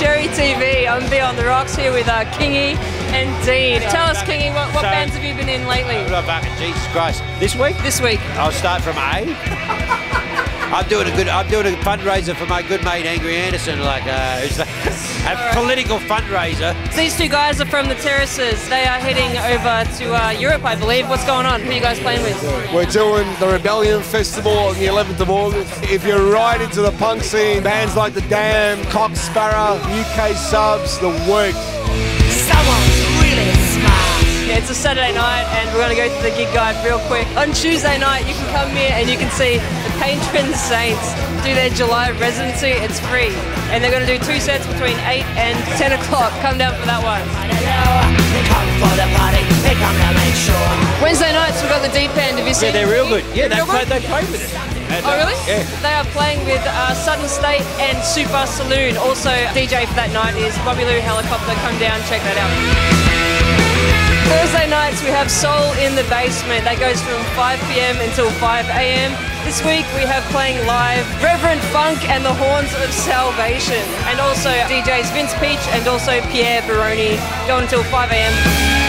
Cherry TV. I'm B On The Rocks here with uh, Kingy and Dean. Tell us, Kingy, what, what So- bands have you been in lately? We're right back, Jesus Christ. This week, This week. I'll start from A. I'm doing a good. I'm doing a fundraiser for my good mate Angry Anderson, like uh, who's a, a political fundraiser. These two guys are from the Terraces. They are heading over to uh, Europe, I believe. What's going on? Who are you guys playing with? We're doing the Rebellion Festival on the 11th of August. If you're right into the punk scene, bands like The Damned, Cock Sparrer, UK Subs, The Work. Yeah, it's a Saturday night, and we're going to go through the gig guide real quick. On Tuesday night, you can come here and you can see the Patron Saints do their July residency. It's free, and they're going to do two sets between 8 and 10 o'clock. Come down for that one. Wednesday nights, we've got the Deep End. Have you seen Yeah, they're real good. Yeah, they Real play, they play with it. And, Oh, really? Yeah. They are playing with uh, Sudden State and Super Saloon. Also, DJ for that night is Bobby Lou Helicopter. Come down, check that out. Have Soul in the Basement. That goes from 5 p.m. until 5 a.m. This week, we have playing live Reverend Funk and the Horns of Salvation. And also DJs Vince Peach and also Pierre Baroni. Going until 5 a.m.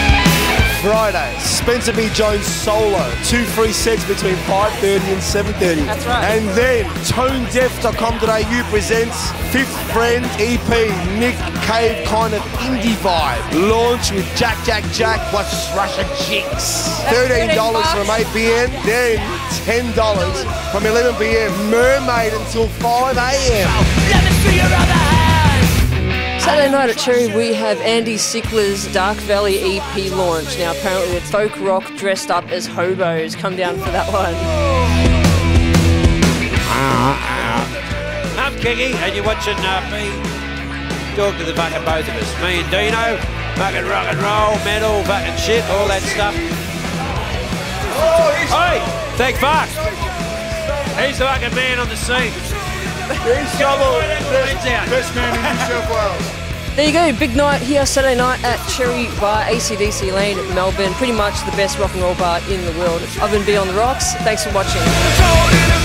Friday, Spencer P. Jones solo. Two free sets between 5.30 and 7.30. That's right. And then tonedeaf.com.au presents Fifth Friend EP, Nick Cave kind of indie vibe. Launch with Jack Jack Jack plus Russia Chicks. $13 from 8 p.m. Then $10 from 11 p.m. Mermaid until 5 a.m. Saturday night at Cherry, we have Andy Sickler's Dark Valley EP launch. Now, apparently, it's folk rock dressed up as hobos. Come down for that one. I'm Kingy, and you're watching uh, me talk to the fucking both of us. Me and Dino, fucking rock and roll, metal, fucking shit, all that stuff. Hey, thank fuck. He's the fucking man on the scene. He's trouble. There you go, big night here Saturday night at Cherry Bar, ACDC Lane, Melbourne. Pretty much the best rock and roll bar in the world. I've been B On The Rocks. Thanks for watching.